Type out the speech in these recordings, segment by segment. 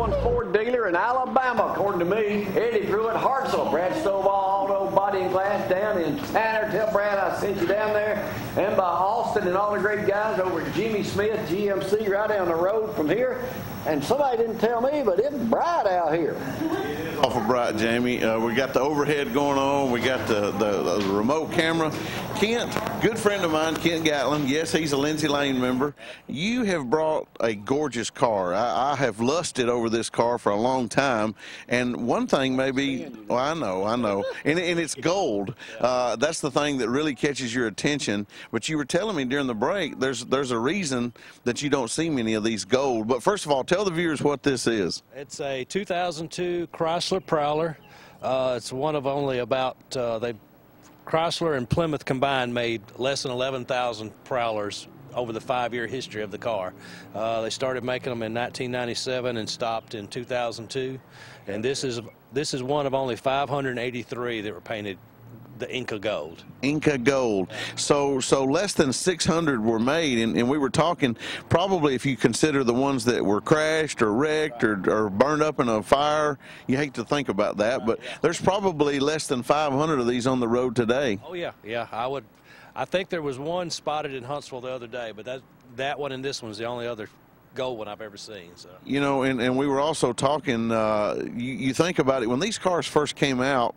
one Ford dealer in Alabama, according to me. Eddie Pruitt, Hartselle, Brad Stovall, Auto Body and Glass down in Tanner. Tell Brad I sent you down there. And by Austin and all the great guys over at Jimmy Smith, GMC, right down the road from here. And somebody didn't tell me, but it's bright out here. It's Awful bright, Jamie. Uh, we got the overhead going on. We got the, the, the, remote camera. Kent, good friend of mine, Kent Gatlin. Yes, he's a Lindsay Lane member. You have brought a gorgeous car. I, I have lusted over this car for a long time. And one thing maybe, well, I know, I know, and, and it's gold. Uh, that's the thing that really catches your attention. But you were telling me during the break, there's there's a reason that you don't see many of these gold. But first of all, tell the viewers what this is. It's a 2002 Chrysler Prowler. Uh, it's one of only about, uh, they Chrysler and Plymouth combined made less than 11,000 Prowlers over the five-year history of the car. Uh, they started making them in 1997 and stopped in 2002. And this is this is one of only 583 that were painted the Inca Gold. Inca Gold. So so less than 600 were made, and, and we were talking probably if you consider the ones that were crashed or wrecked or, or burned up in a fire, you hate to think about that, but there's probably less than 500 of these on the road today. Oh yeah, yeah. I would. I think there was one spotted in Huntsville the other day, but that that one and this one's the only other gold one I've ever seen. So you know, and, and we were also talking. Uh, you, you think about it when these cars first came out.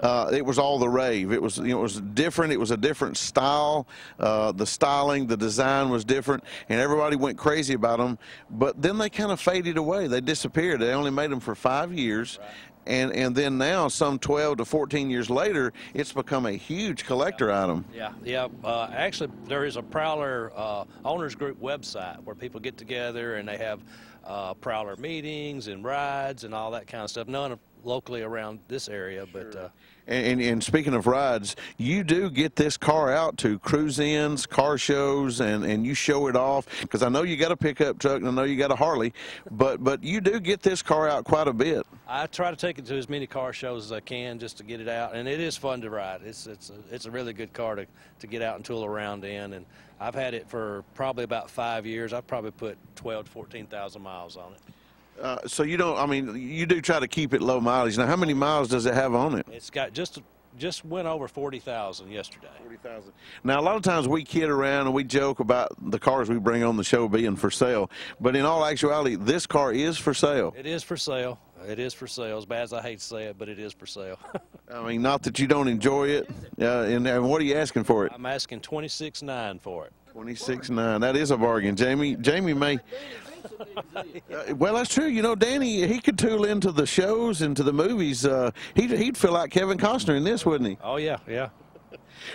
Uh, it was all the rave. It was you know, it was different. It was a different style. Uh, the styling, the design was different, and everybody went crazy about them. But then they kind of faded away. They disappeared. They only made them for five years, right and and then now some 12 to 14 years later it's become a huge collector yeah. item. Yeah yeah. Uh, actually there is a prowler uh, owners group website where people get together and they have uh, prowler meetings and rides and all that kind of stuff. None of locally around this area but uh, and, and, speaking of rides, you do get this car out to cruise-ins, car shows, and, and you show it off. Because I know you got a pickup truck, and I know you got a Harley, but but you do get this car out quite a bit. I try to take it to as many car shows as I can just to get it out, and it is fun to ride. It's it's a, it's a really good car to to get out and tool around in, and I've had it for probably about five years. I've probably put 12 to 14,000 miles on it. Uh, so you don't, I mean, you do try to keep it low mileage. Now, how many miles does it have on it? It's got just just went over 40,000 yesterday. 40,000. Now, a lot of times we kid around and we joke about the cars we bring on the show being for sale, but in all actuality, this car is for sale. It is for sale. It is for sale. As bad as I hate to say it, but it is for sale. I mean, not that you don't enjoy it. Uh, and, and what are you asking for it? I'm asking 26.9 for it. 26.9. That is a bargain. Jamie, Jamie may uh, well, that's true. You know, Danny, he could tool into the shows and to the movies. Uh, he'd, he'd feel like Kevin Costner in this, wouldn't he? Oh, yeah, yeah.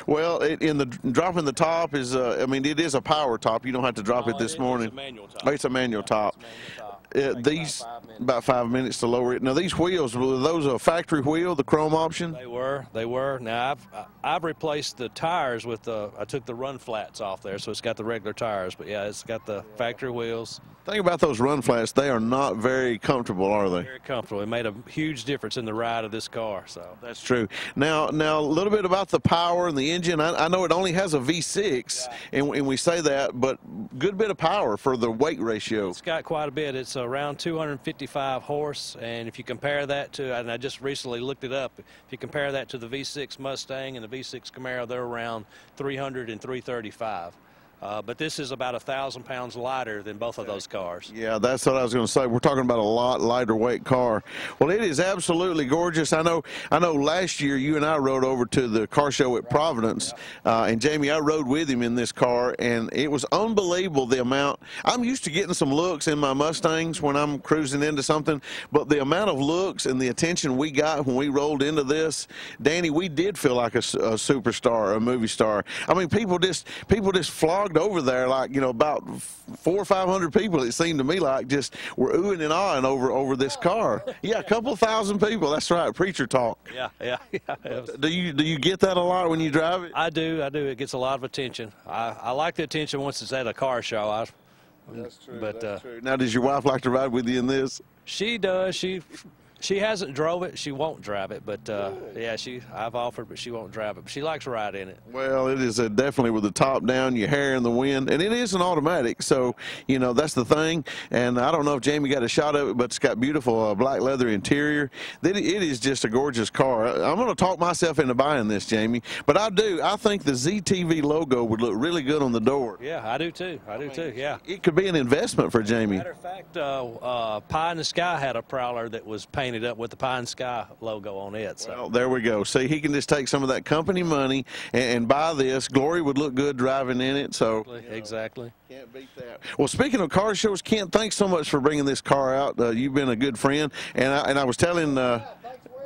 Well, it, in the dropping the top is, uh, I mean, it is a power top. You don't have to drop it this it, morning. It's a manual top. Oh, it's a manual top. Manual top. Uh, these about five, about five, minutes to lower it. Now these wheels were those a factory wheel, the chrome option? They were. They were. Now I've I've replaced the tires with the. I took the run flats off there, so it's got the regular tires. But yeah, it's got the factory wheels. Think about those run flats. They are not very comfortable, are they? Very comfortable. It made a huge difference in the ride of this car. So that's true. Now, now a little bit about the power and the engine. I, I know it only has a V6, yeah. and, and, we say that, but good bit of power for the weight ratio. It's got quite a bit. It's around 255 horse, and if you compare that to, and I just recently looked it up, if you compare that to the V6 Mustang and the V6 Camaro, they're around 300 and 335. Uh, but this is about a thousand pounds lighter than both of those cars. Yeah, that's what I was going to say. We're talking about a lot lighter weight car. Well, it is absolutely gorgeous. I know. I know. Last year, you and I rode over to the car show at Providence, uh, and Jamie, I rode with him in this car, and it was unbelievable the amount. I'm used to getting some looks in my Mustangs when I'm cruising into something, but the amount of looks and the attention we got when we rolled into this, Danny, we did feel like a, a superstar, a movie star. I mean, people just people just flogged over there like you know about four or five hundred people. It seemed to me like just were oohing and ahhing over over this car. Yeah, a couple thousand people. That's right, preacher talk. Yeah, yeah, yeah. Do you do you get that a lot when you drive it? I do, I do. It gets a lot of attention. I, I like the attention once it's at a car show. I, that's true. But that's uh, true. Now, does your wife like to ride with you in this? She does. She She hasn't drove it. She won't drive it, but uh, yeah, she I've offered, but she won't drive it. But she likes to ride in it. Well, it is a definitely with the top down, your hair in the wind, and it is an automatic. So you know that's the thing. And I don't know if Jamie got a shot of it, but it's got beautiful uh, black leather interior. It, it is just a gorgeous car. I'm going to talk myself into buying this, Jamie, but I do. I think the ZTV logo would look really good on the door. Yeah, I do too. I do too. Yeah. It could be an investment for Jamie. Matter of fact, uh, uh, Pie in the Sky had a Prowler that was painted up with the Pine Sky logo on it. So. Well, there we go. See, he can just take some of that company money and, and buy this. Gloria would look good driving in it. So exactly. Can't beat that. Well, speaking of car shows, Kent, thanks so much for bringing this car out. Uh, you've been a good friend, and I, and I was telling. Uh,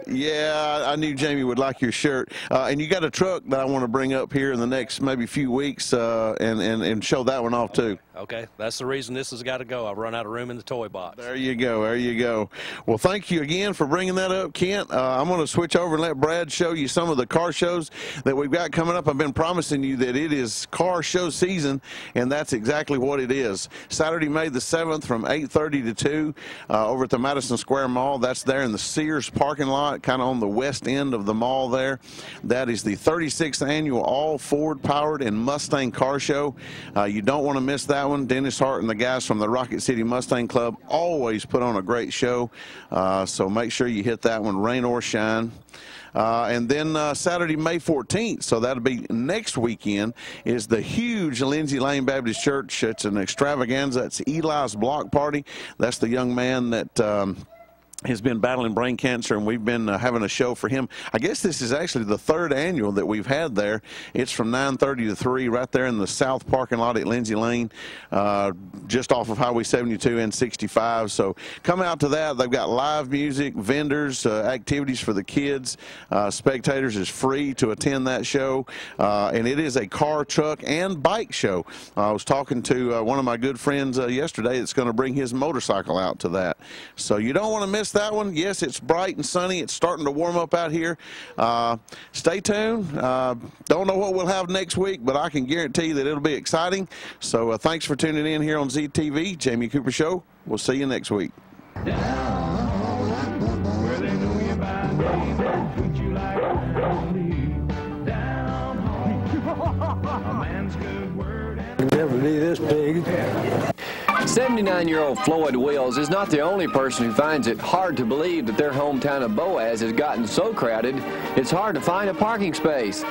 yeah, I knew Jamie would like your shirt. Uh, and you got a truck that I want to bring up here in the next maybe few weeks uh, and, and, and show that one off too. Okay, that's the reason this has got to go. I've run out of room in the toy box. There you go. There you go. Well, thank you again for bringing that up, Kent. Uh, I'm going to switch over and let Brad show you some of the car shows that we've got coming up. I've been promising you that it is car show season, and that's exactly what it is. Saturday, May the 7th from 8.30 to 2 uh, over at the Madison Square Mall. That's there in the Sears parking lot, kind of on the west end of the mall there. That is the 36th annual all Ford powered and Mustang car show. Uh, you don't want to miss that one. Dennis Hart and the guys from the Rocket City Mustang Club always put on a great show. Uh, so make sure you hit that one, rain or shine. Uh, and then uh, Saturday, May 14th, so that'll be next weekend, is the huge Lindsay Lane Baptist Church. It's an extravaganza. It's Eli's block party. That's the young man that. Um, has been battling brain cancer, and we've been uh, having a show for him. I guess this is actually the third annual that we've had there. It's from 9:30 to 3, right there in the south parking lot at Lindsay Lane, uh, just off of Highway 72 and 65. So come out to that. They've got live music, vendors, uh, activities for the kids. Uh, spectators is free to attend that show, uh, and it is a car, truck, and bike show. I was talking to uh, one of my good friends yesterday that's going to bring his motorcycle out to that. So you don't want to miss that one. Yes, it's bright and sunny. It's starting to warm up out here. Uh, stay tuned. Uh, don't know what we'll have next week, but I can guarantee that it'll be exciting. So uh, thanks for tuning in here on ZTV. Jamie Cooper Show. We'll see you next week. Never be this big. 79-year-old Floyd Wills is not the only person who finds it hard to believe that their hometown of Boaz has gotten so crowded, it's hard to find a parking space.